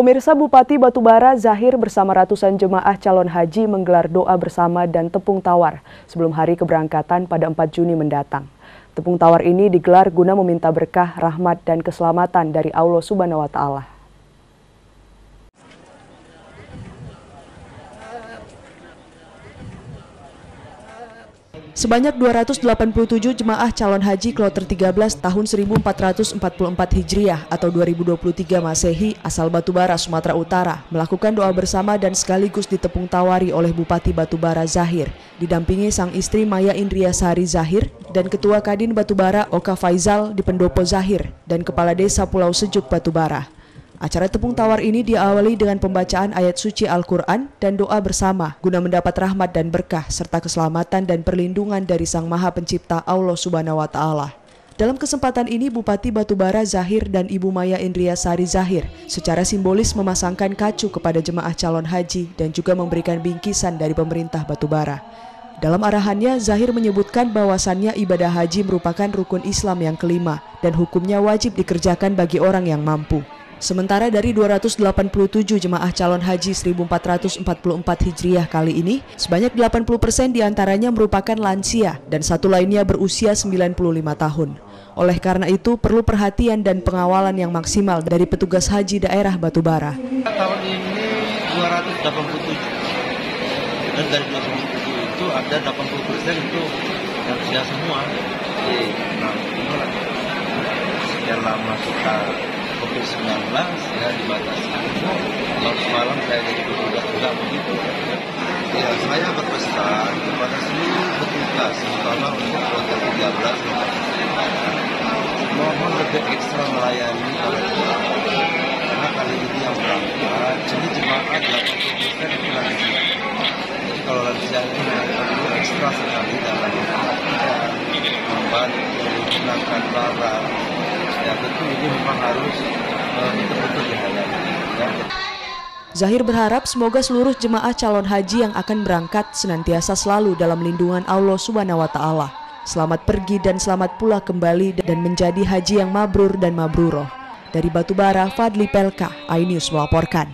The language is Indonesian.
Pemirsa Bupati Batubara Zahir bersama ratusan jemaah calon haji menggelar doa bersama dan tepung tawar sebelum hari keberangkatan pada 4 Juni mendatang. Tepung tawar ini digelar guna meminta berkah, rahmat, dan keselamatan dari Allah Subhanahu wa Ta'ala. Sebanyak 287 jemaah calon haji kloter 13 tahun 1444 Hijriah atau 2023 Masehi asal Batubara, Sumatera Utara melakukan doa bersama dan sekaligus ditepung tawari oleh Bupati Batubara Zahir, didampingi sang istri Maya Indria Sari Zahir dan Ketua Kadin Batubara Oka Faizal di Pendopo Zahir dan Kepala Desa Pulau Sejuk Batubara. Acara tepung tawar ini diawali dengan pembacaan ayat suci Al-Quran dan doa bersama guna mendapat rahmat dan berkah serta keselamatan dan perlindungan dari Sang Maha Pencipta Allah Subhanahu wa Ta'ala. Dalam kesempatan ini Bupati Batubara Zahir dan Ibu Maya Indria Sari Zahir secara simbolis memasangkan kacu kepada jemaah calon haji dan juga memberikan bingkisan dari pemerintah Batubara. Dalam arahannya, Zahir menyebutkan bahwasannya ibadah haji merupakan rukun Islam yang kelima dan hukumnya wajib dikerjakan bagi orang yang mampu. Sementara dari 287 jemaah calon haji 1444 Hijriah kali ini, sebanyak 80 persen di antaranya merupakan lansia dan satu lainnya berusia 95 tahun. Oleh karena itu, perlu perhatian dan pengawalan yang maksimal dari petugas haji daerah Batubara. Tahun ini 287, dan dari 287 itu ada 80 persen itu lansia semua. Jadi, nah, sekian lama kita COVID-19 ya dibatasi. Kalau semalam saya jadi petugas juga begitu. Ya, saya berpesan kepada seluruh petugas, terutama untuk kota 13 mohon lebih ekstra melayani para jemaah. Karena kali ini yang berangkat, jadi jemaah 80% itu lansia. Jadi kalau lansia ini perlu ekstra sekali dalam memperhatikan, membantu, menggunakan barang, ya tentu ini memang harus uh, betul-betul dilayani. Ya. Zahir berharap semoga seluruh jemaah calon haji yang akan berangkat senantiasa selalu dalam lindungan Allah Subhanahu wa taala. Selamat pergi dan selamat pula kembali dan menjadi haji yang mabrur dan mabruroh. Dari Batubara, Fadli Pelka, iNews melaporkan.